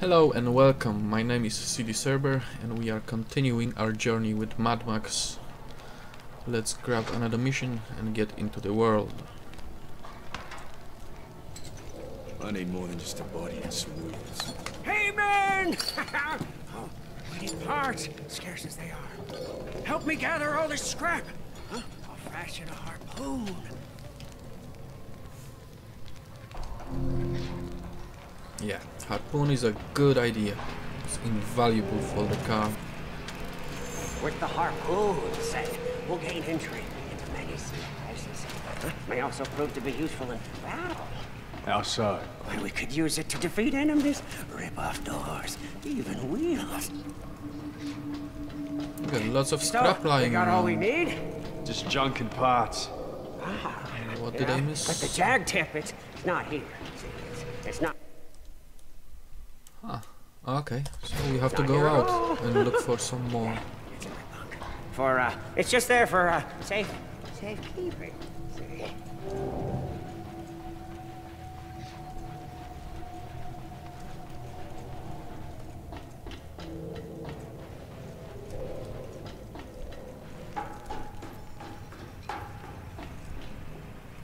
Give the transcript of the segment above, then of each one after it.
Hello and welcome, my name is CD Cerber and we are continuing our journey with Mad Max. Let's grab another mission and get into the world. I need more than just a body and some wheels. Hey, man! oh, we need parts, scarce as they are. Help me gather all this scrap. Huh? I'll fashion a harpoon. Yeah, harpoon is a good idea. It's invaluable for the car. With the harpoon, say, we'll gain entry into many sea places. May also prove to be useful in battle. How so? Well, we could use it to defeat enemies, rip off doors, even wheels. We got lots of So, scrap we lying got all we need? Just junk and parts. Ah, What did I miss? But the jag tip, it's, it's not here. It's, it's not. Okay, so we have to go out and look for some more. It's in my bunk. For, uh, it's just there for, uh, safe, safekeeping. See?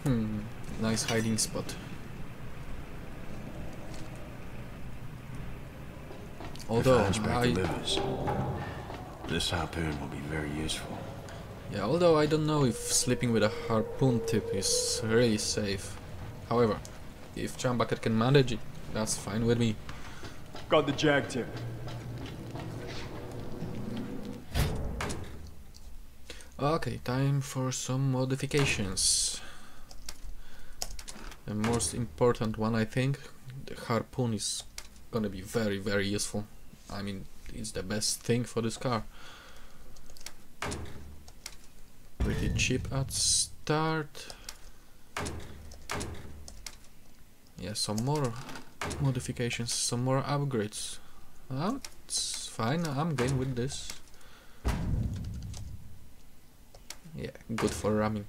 Hmm, nice hiding spot. Although if a hunchback I, delivers, this harpoon will be very useful. yeah, although I don't know if sleeping with a harpoon tip is really safe. However, if Chumbucket can manage it, that's fine with me. Got the jag tip. Okay, time for some modifications. The most important one, I think, the harpoon is gonna be very, very useful. I mean, it's the best thing for this car. Pretty cheap at start. Yeah, some more modifications, some more upgrades. Oh, it's fine, I'm game with this. Yeah, good for ramming.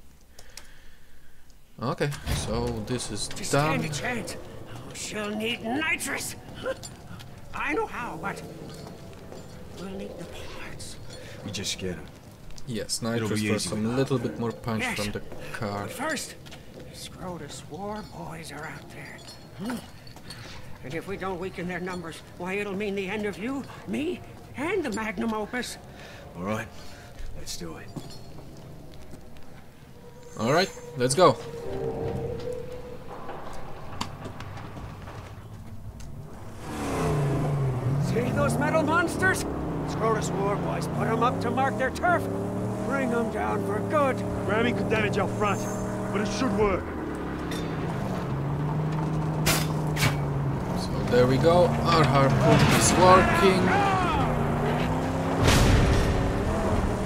Okay, so this is To stand done. a chance, she'll need nitrous. I know how, but we'll need the parts. We just get them. Yes, It'll nitrous for some with little bit more punch Yes. from the car. But first, the Scrotus war boys are out there. Hmm. And if we don't weaken their numbers, why, it'll mean the end of you, me, and the magnum opus. All right, let's do it. Alright, let's go. See those metal monsters? Scrotus war boys put them up to mark their turf. Bring them down for good. Ramming could damage our front, but it should work. So there we go. Our harpoon is working.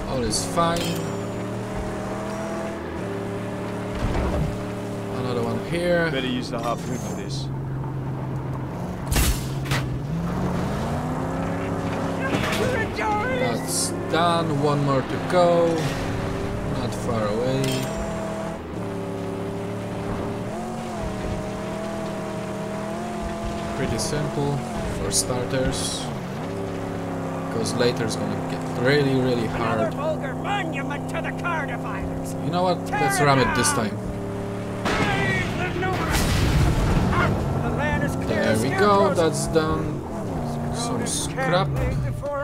All is fine. Another one here. Better use the harpoon for this. That's done. One more to go. Not far away. Pretty simple for starters. Because later it's gonna get really, really hard. monument to the car. You know what? Let's ram it this time. The land is clear There we go. That's done. Some scrap.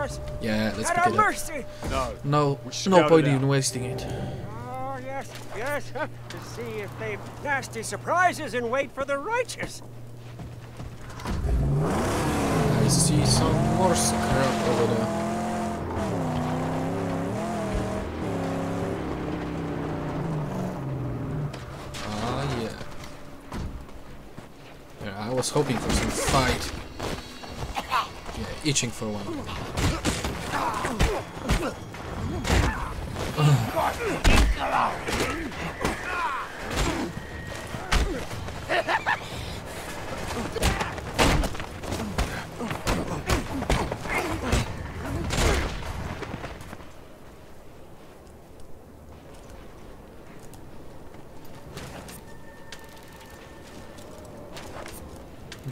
Can't leave before us. Yeah, let's At pick our it up. No. No, We no point out. in wasting it. Oh, yes, yes. To see if they've nasty surprises and wait for the righteous. I see some more scrap over there. Ah, yeah. Yeah, I was hoping for some fight itching for one.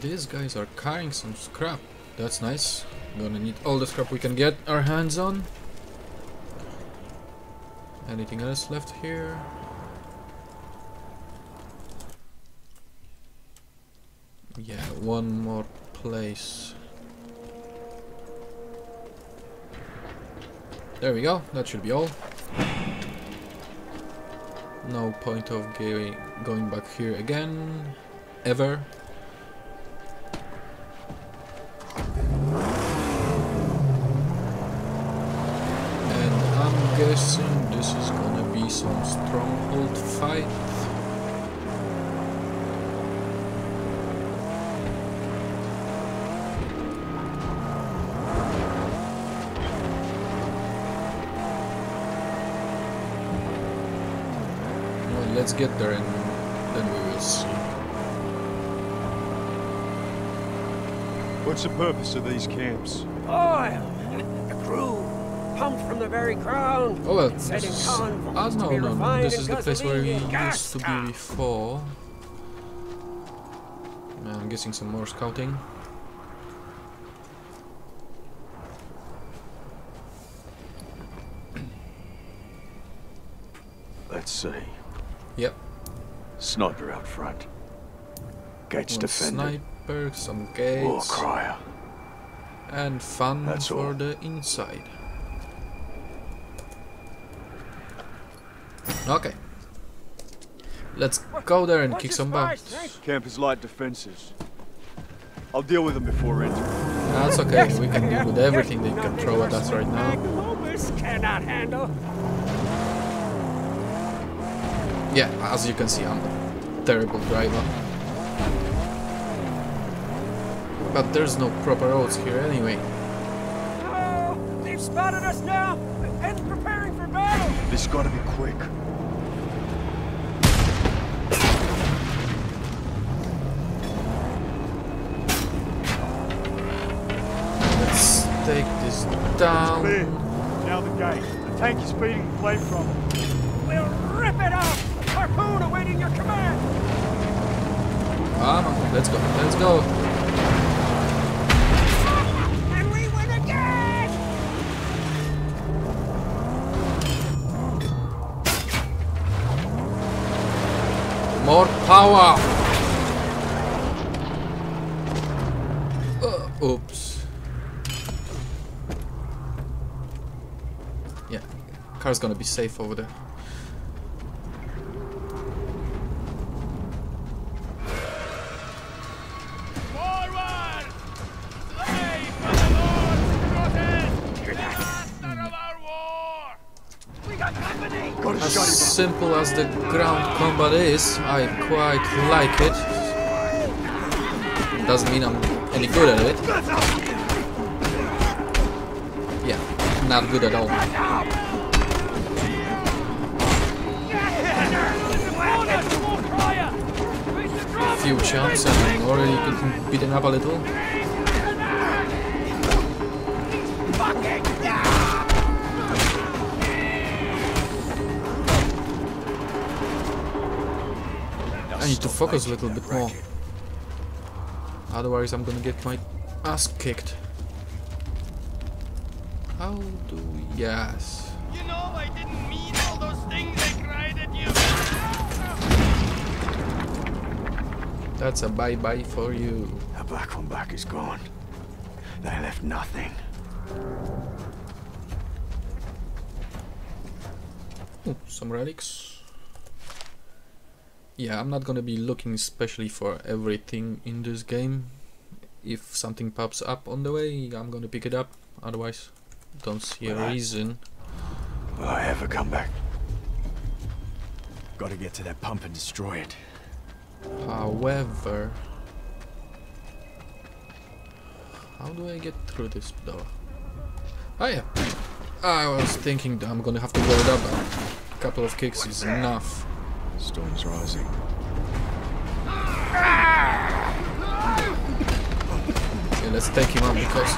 These guys are carrying some scrap. That's nice. Gonna need all the scrap we can get our hands on. Anything else left here? Yeah, one more place. There we go, that should be all. No point of going back here again, ever. Let's get there and then we will see. What's the purpose of these camps? Oil! The crew! Pumped from the very ground! Oh well, this is, convoys ah, no, no, no, this is the place where we gasoline and gas used to be before. I'm guessing some more scouting. Let's see. Yep. Sniper out front. Gates One defended. sniper, some War crier. and fun That's for all. the inside. Okay. Let's go there and What's kick some spice, butt. Hank? Camp is light defenses. I'll deal with them before entering. That's okay, we can deal with everything they can throw at us right sweet now. magnum opus cannot handle. Yeah, as you can see, I'm a terrible driver. But there's no proper roads here anyway. Oh, they've spotted us now and preparing for battle. This gotta be quick. Let's take this down. Clear. Now the gate. The tank is feeding the flamethrower. We'll rip it out. Harpoon awaiting your command. Come on, let's go, let's go. More power! Uh, oops. Yeah, car's gonna be safe over there. Simple as the ground combat is, I quite like it. Doesn't mean I'm any good at it. Yeah, not good at all. A few jumps and already getting beaten up a little. Need to focus a little bit more. Otherwise I'm gonna get my ass kicked. How do we... Yes. You know I didn't mean all those things I cried at you! That's a bye-bye for you. The black one back is gone. They left nothing. Ooh, some relics. Yeah, I'm not gonna be looking especially for everything in this game. If something pops up on the way, I'm gonna pick it up. Otherwise, don't see a reason. Will I ever come back? Gotta get to that pump and destroy it. However... How do I get through this door? Oh yeah. I was thinking that I'm gonna have to blow it up, a couple of kicks is enough. Storm's rising. Okay, let's take him out because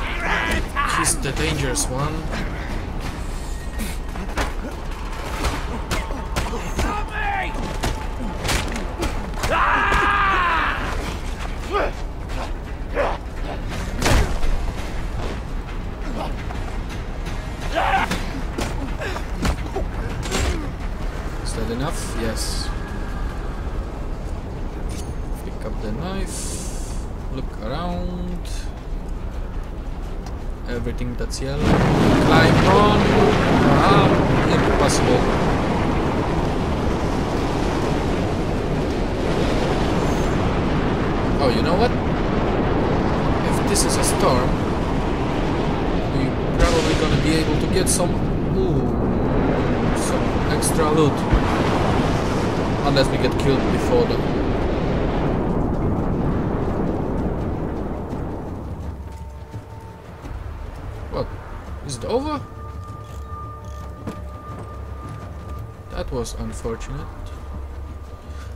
he's the dangerous one. Look around. Everything that's yellow. Climb on. Impossible. Oh, you know what? If this is a storm, we're probably gonna be able to get some, ooh, some extra loot. Unless we get killed before the over? That was unfortunate.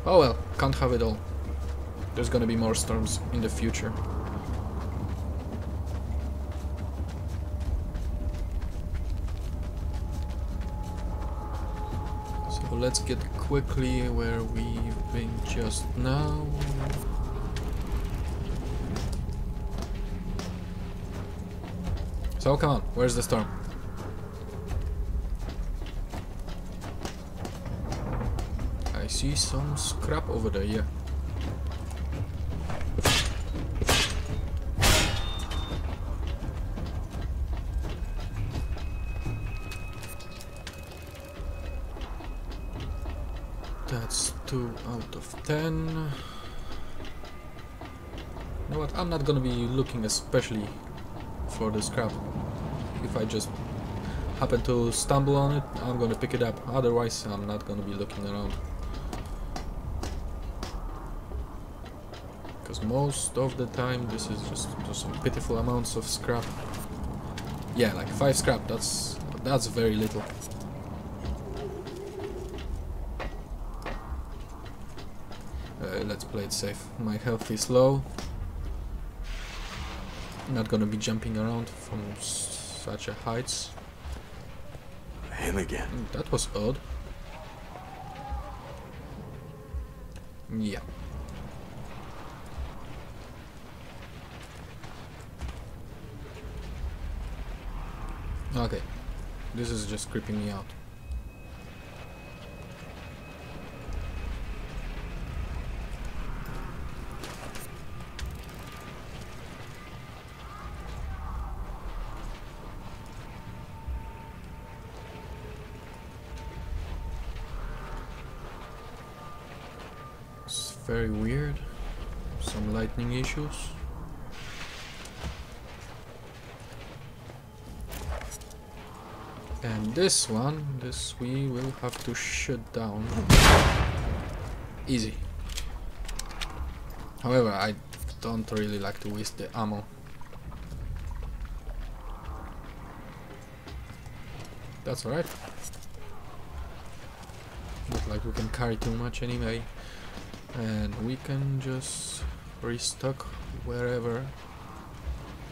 Oh well, can't have it all. There's gonna be more storms in the future. So let's get quickly where we've been just now. So come on, where's the storm? I see some scrap over there, yeah. That's 2 out of 10. You know what, I'm not gonna be looking especially for the scrap. If I just happen to stumble on it, I'm gonna pick it up. Otherwise, I'm not gonna be looking around. Because most of the time, this is just, just some pitiful amounts of scrap. Yeah, like 5 scrap, that's, that's very little. Uh, let's play it safe. My health is low. Not gonna be jumping around from a heights. Him again. Mm, That was odd. Yeah. Okay. This is just creeping me out. It's very weird. Some lightning issues. And this one, this we will have to shut down. Easy. However, I don't really like to waste the ammo. That's alright. Not like we can carry too much anyway. And we can just restock wherever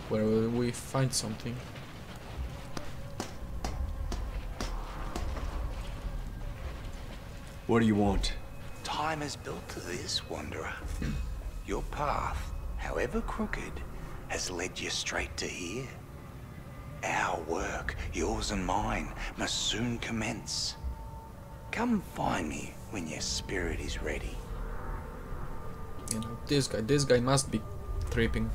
wherever we find something. What do you want? Time has built to this, Wanderer. Your path, however crooked, has led you straight to here. Our work, yours and mine, must soon commence. Come find me when your spirit is ready. You know, this guy, this guy must be tripping.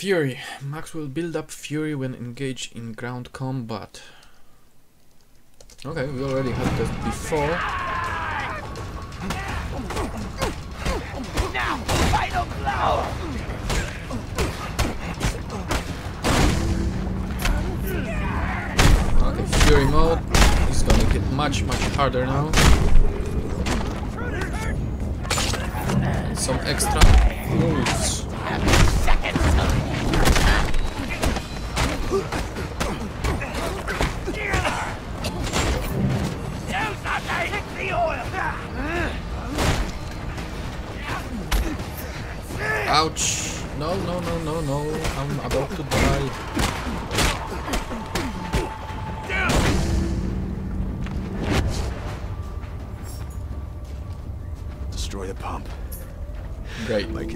Fury. Max will build up Fury when engaged in ground combat. Okay, we already had that before. Much, much harder now. Some extra moves. Ouch! No, no, no, no, no. I'm about to die.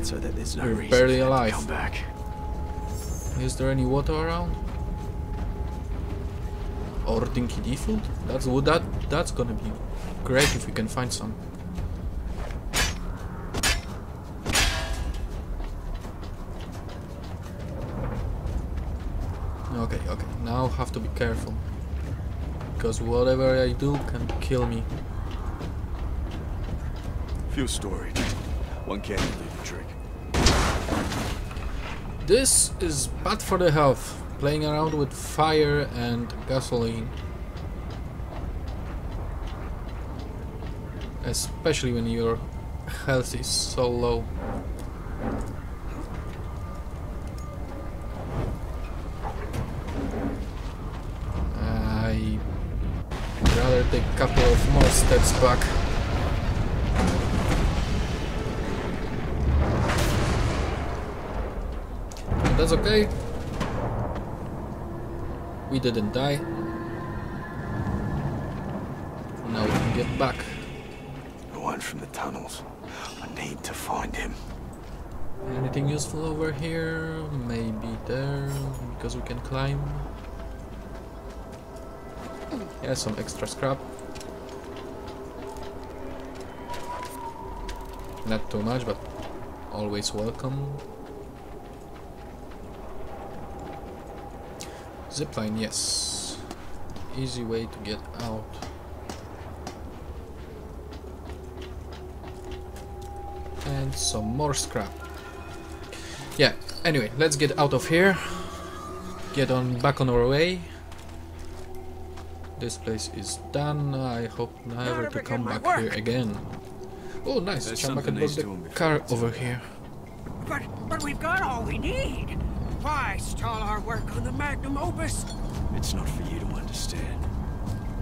It so that there's no You're reason barely for them to alive. come back. Is there any water around? Or Dinki-Di food? That's would that that's gonna be great if we can find some. Okay, okay. Now have to be careful. Because whatever I do can kill me. Fuel storage. One can do the trick. This is bad for the health. Playing around with fire and gasoline. Especially when your health is so low. I rather take a couple of more steps back. That's okay. We didn't die. Now we can get back. The one from the tunnels. I need to find him. Anything useful over here? Maybe there, because we can climb. Yeah, some extra scrap. Not too much, but always welcome. Zipline, yes. Easy way to get out. And some more scrap. Yeah, anyway, let's get out of here. Get on back on our way. This place is done. I hope never to come back work. here again. Oh, nice. There's Chumbucket something brought the car over over. here. But, but we've got all we need. Why stall our work on the magnum opus? It's not for you to understand.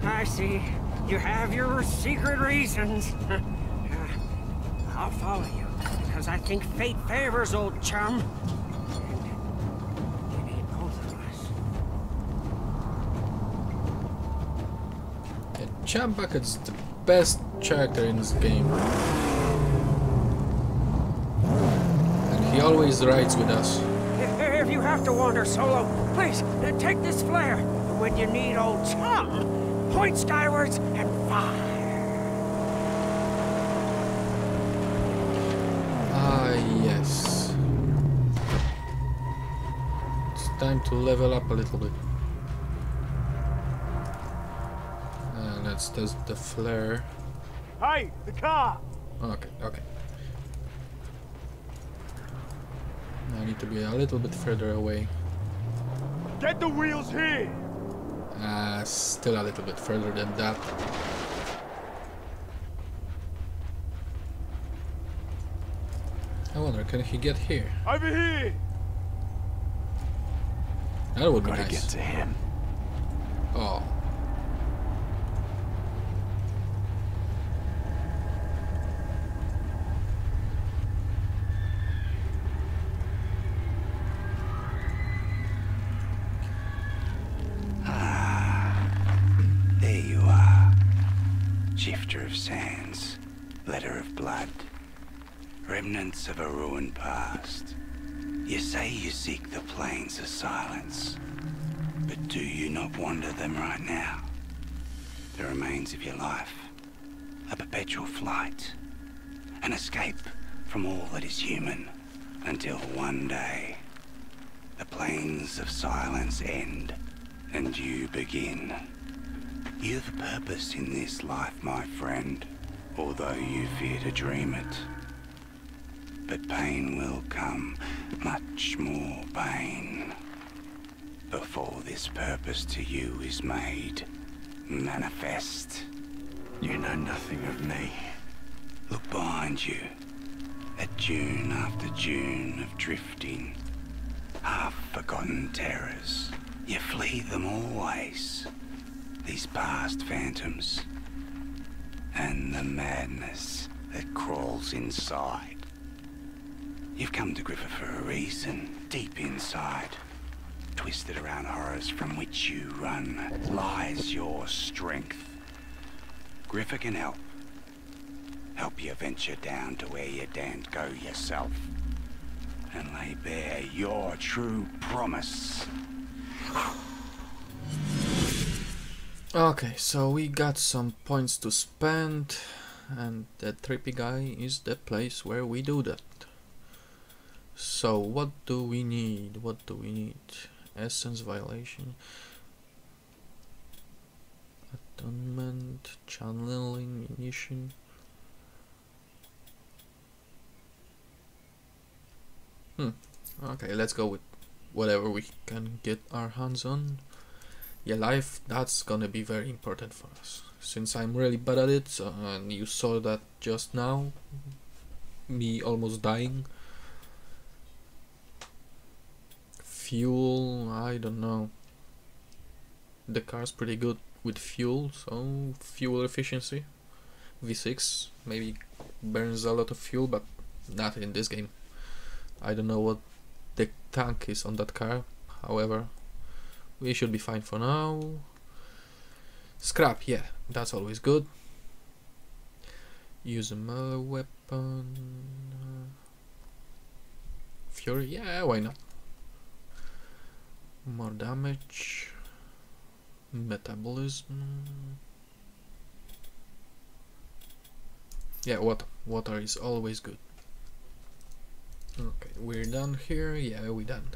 I see. You have your secret reasons. Uh, I'll follow you, because I think fate favors old chum. And you need both of us. Yeah, Chumbucket's the best character in this game. And he always rides with us. If if have to wander solo, please uh, take this flare. And when you need old chum, point skywards and fire. Ah, yes. It's time to level up a little bit. Uh, let's test the flare. Hey, the car! Okay, okay. I need to be a little bit further away. Get the wheels here! Uh, still a little bit further than that. I wonder, can he get here? Over here! That would be Gotta nice. get to him. Oh. There you are. Shifter of sands, letter of blood, remnants of a ruined past. You say you seek the plains of silence, but do you not wander them right now? The remains of your life, a perpetual flight, an escape from all that is human, until one day the plains of silence end and you begin. You've a purpose in this life, my friend, although you fear to dream it. But pain will come, much more pain, before this purpose to you is made manifest. You know nothing of me. Look behind you, at June after June of drifting, half-forgotten terrors. You flee them always, these past phantoms, and the madness that crawls inside. You've come to Griffa for a reason, deep inside. Twisted around horrors from which you run lies your strength. Griffa can help. help you venture down to where you daren't go yourself, and lay bare your true promise. Okay, so we got some points to spend, and that trippy guy is the place where we do that. So, what do we need? What do we need? Essence violation, atonement, channeling, munition. Hmm. Okay, let's go with whatever we can get our hands on. Yeah, life, that's gonna be very important for us. Since I'm really bad at it, and you saw that just now, me almost dying. Fuel, I don't know. The car's pretty good with fuel, so fuel efficiency. V6 maybe burns a lot of fuel, but not in this game. I don't know what the tank is on that car, however, we should be fine for now. Scrap, yeah, that's always good. Use a melee weapon. Fury, yeah, why not? More damage. Metabolism. Yeah, water. Water is always good. Okay, we're done here. Yeah, we're done.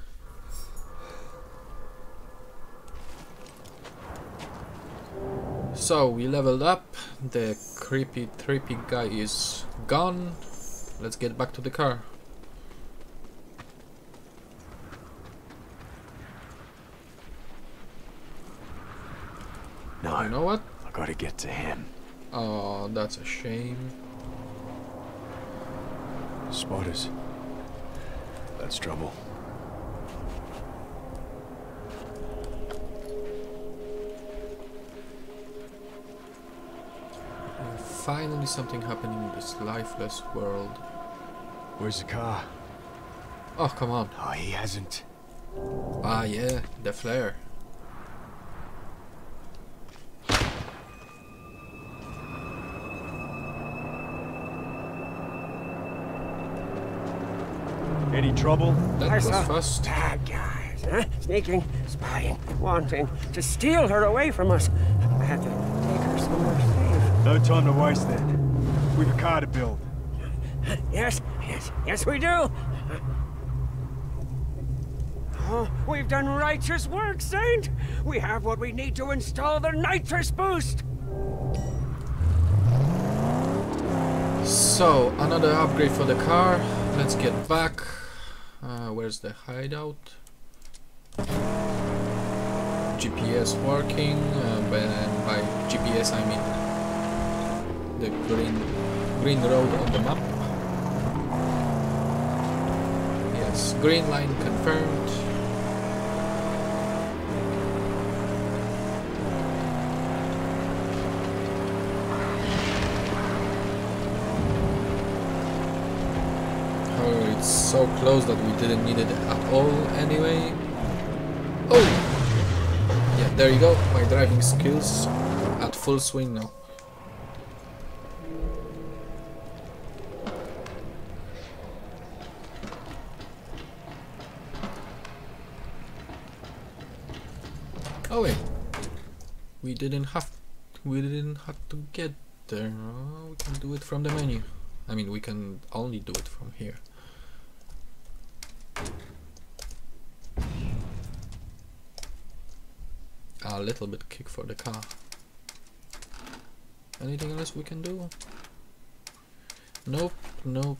So we leveled up. The creepy, trippy guy is gone. Let's get back to the car. No, You know what? I gotta get to him. Oh, that's a shame. Spotters. That's trouble. Finally something happening in this lifeless world. Where's the car? Oh, come on. Oh, he hasn't. Ah, yeah, the flare. Any trouble? That I was saw fast. bad guys, huh? Sneaking, spying, wanting to steal her away from us. I had to take her somewhere safe. No time to waste then. We've a car to build. Yes, yes, yes, we do. Oh, we've done righteous work, Saint. We have what we need to install the nitrous boost. So, another upgrade for the car. Let's get back. Uh, where's the hideout? GPS working. Uh, and by GPS I mean the green green road on the map. Yes, green line confirmed. Oh, it's so close that we didn't need it at all anyway. Oh! Yeah, there you go. My driving skills at full swing now. Oh wait, we didn't have we didn't have to get there. Oh, we can do it from the menu. I mean, we can only do it from here. A little bit kick for the car. Anything else we can do? Nope, nope,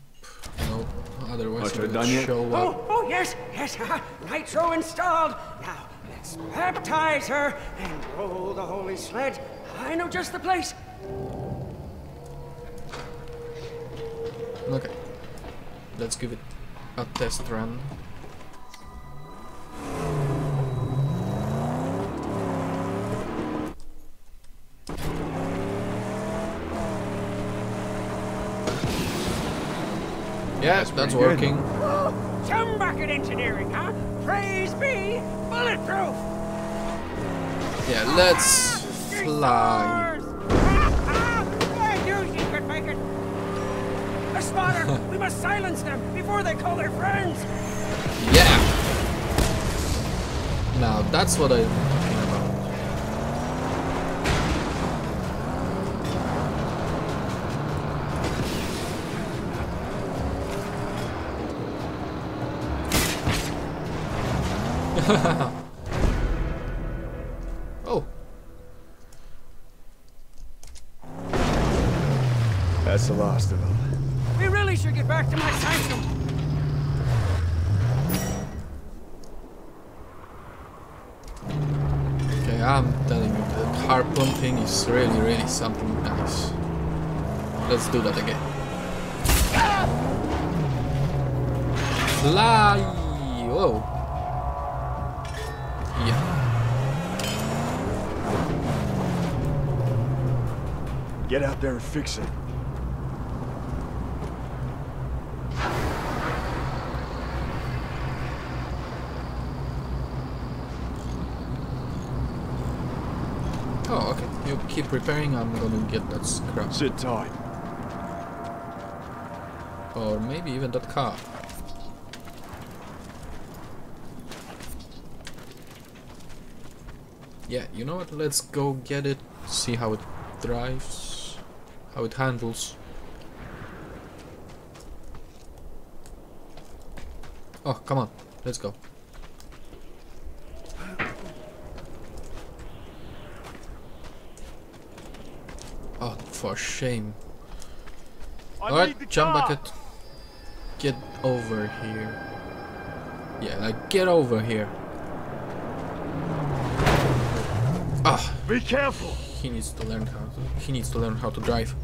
nope. Otherwise, Much it will done yet? show up. Oh, oh, yes, yes, uh, nitro installed. Now, let's baptize her and roll the holy sled. I know just the place. Okay. Let's give it a test run. Yeah, that's, pretty working. Oh, some bucket engineering, huh? Praise be, bulletproof. Yeah, let's fly. I knew she could make it. Spotter! we must silence them before they call their friends! Yeah! Now that's what I'm oh, That's the last of them. We really should get back to my sanctum! okay, I'm telling you, the harpoon thing is really, really something nice. Let's do that again. Fly! Whoa. Yeah. Get out there and fix it. Oh, okay. You keep repairing, I'm gonna get that scrap. Sit tight. Or maybe even that car. Yeah, you know what? Let's go get it, see how it drives, how it handles. Oh, come on, let's go. Oh, for shame. Alright, jump car. bucket. Get over here. Yeah, like get over here. Ah, Be careful. he needs to learn how to he needs to learn how to drive.